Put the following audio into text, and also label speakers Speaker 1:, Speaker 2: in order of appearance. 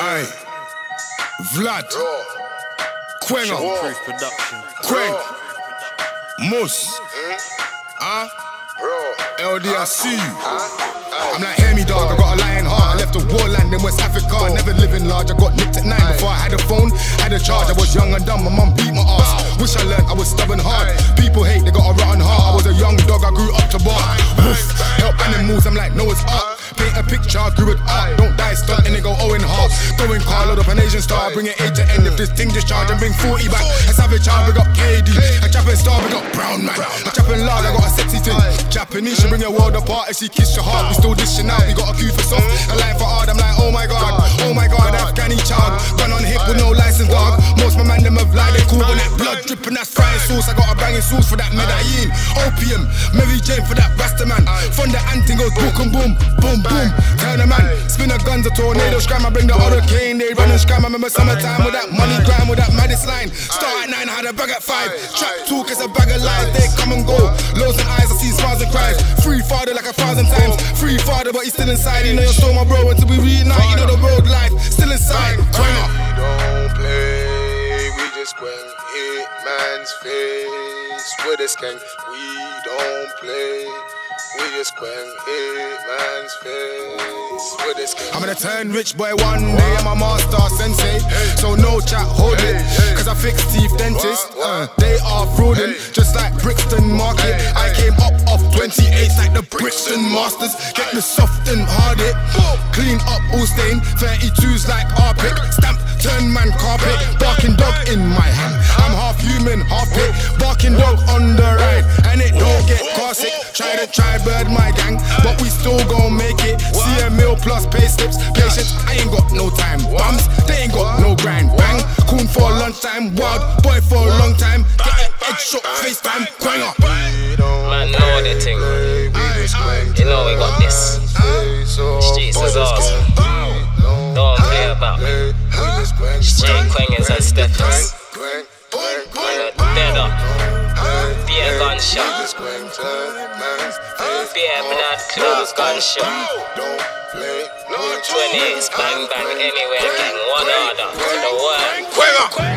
Speaker 1: Aye. Vlad. Quenga. Kweng. Moose. Huh? LD, I see you. I'm like, hear me, dog. I got a lion heart. I left the warland in West Africa. I never living large. I got nicked at nine before I had a phone. Had a charge. I was young and dumb. My mum beat my ass. Wish I learned I was stubborn hard. People hate, they got a rotten heart. I was a young dog. I grew up to bar. Woof. Help animals. I'm like, Noah's Ark. A picture, grew it up. Don't die, stunt, and they go Owen Hart. Going car, load up an Asian star. Bring it A to end if this thing discharge and bring 40 back. A savage child, we got KD. A Japan star, we got Brown Man. A Japan lard, I got a sexy thing. Japanese, she bring your world apart. If she kiss your heart, we still dishing out. We got a queue for soft. A line for hard, I'm like, oh my dripping, that's frying sauce. I got a banging sauce for that Medellin. Opium, Mary Jane for that Rasta man. From the anting goes and boom, boom, boom. Turn a man, spin a guns, a tornado scram. I bring the hurricane, they run and scram. I remember summertime with that money grind, with that maddest line. Start at nine, had a bag at five. Trap talk is a bag of lies, they come and go. Lows and eyes, I see smiles and cries. Free father like a thousand times. Free father, but he's still inside. You know you stole my bro until we reunite. You know the road life, still inside. Turn up.
Speaker 2: Don't play, a skank. We don't play, we just went hit man's face with a skank.
Speaker 1: I'm gonna turn rich boy one day. I'm a master sensei. So no chat, hold it. Cause I fix teeth dentists. Uh, they are frauding, just like Brixton Market. I came up off 28 like the Brixton Masters. Get me soft and hard it. Clean up all stain. 32s like our pick. Stamp, turn man carpet. Barking dog in my hand. I'm half human, half pig. Barking dog on the ride. And it don't get car sick. Try to try bird my gang. But we still gon' make it. See a meal plus pay slips. Patience, I ain't got no time. Bums, they ain't got no grind. Bang, coon for lunchtime. Wild boy for a long time. Get an headshot, FaceTime, quang up.
Speaker 3: Man know the thing. You know we got this. Streets is.
Speaker 2: Don't
Speaker 3: play about me. Straight quangers and steppers. Dead up.
Speaker 2: Quang,
Speaker 3: Be a gunshot.
Speaker 2: just went turn man's face
Speaker 3: Be a blood close gunshot.
Speaker 2: Don't play, no
Speaker 3: 20s, bang bang anywhere, gang. One order to the world.